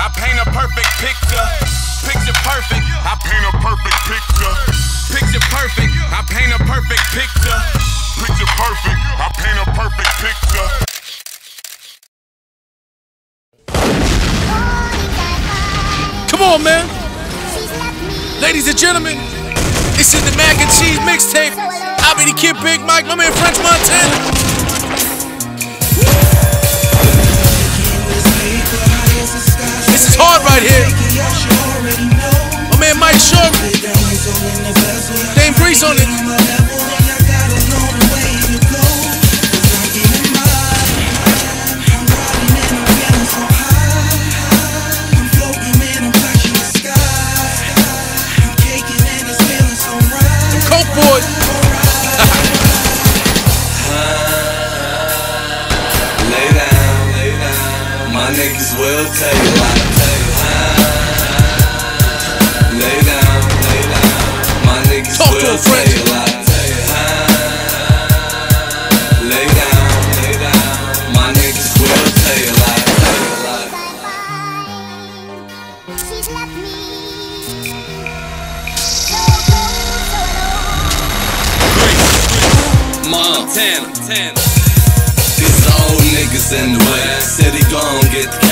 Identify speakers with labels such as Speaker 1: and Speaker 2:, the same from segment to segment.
Speaker 1: I paint a perfect picture. Picture perfect. I paint a perfect picture. Picture perfect. I paint a perfect picture. Picture perfect. I paint a perfect picture.
Speaker 2: Come on, man. Ladies and gentlemen, this is the mac and cheese mixtape. I'll be the kid Big Mike, my man French Montana. Right here. My man Mike Short. Dame Grease on it. Coke
Speaker 3: down. My niggas will tell you Montana. These old niggas in the way. He gon' get the K.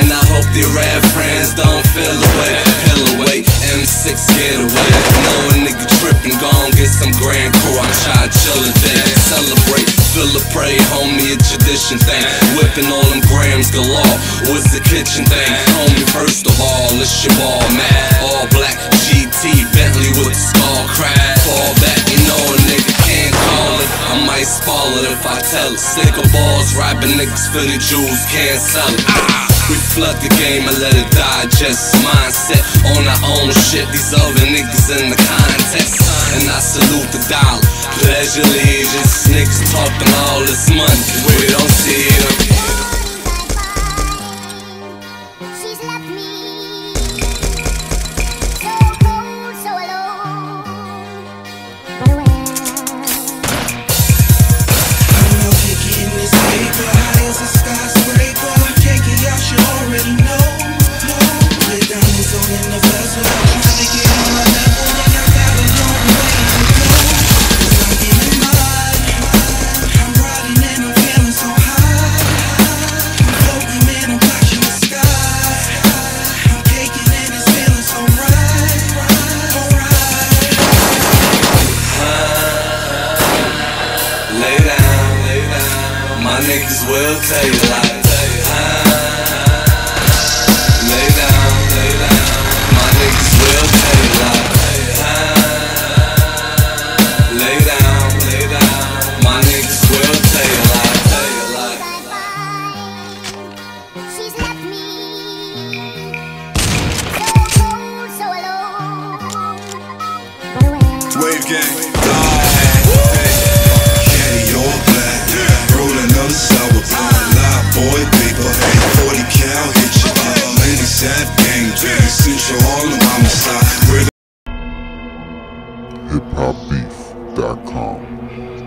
Speaker 3: And I hope the rap friends don't feel away. Feel away. M6 get away. Know a nigga trippin', gon' get some grand crew. I'm trying to chill a day. Celebrate. Feel a pray, homie, a tradition thing. Whipping all them grams galore. What's the kitchen thing? Homie, first of all, it's your ball, man. All black GT Bentley with the skull crack. If I tell it. Stick of balls, rapping niggas for the jewels, can't sell it. Ah, we flood the game and let it digest. Mindset on our own shit. These other niggas in the contest. And I salute the dollar. Pledge allegiance. Niggas talking all this money. We don't see niggas will tell you like
Speaker 4: hiphopbeef.com.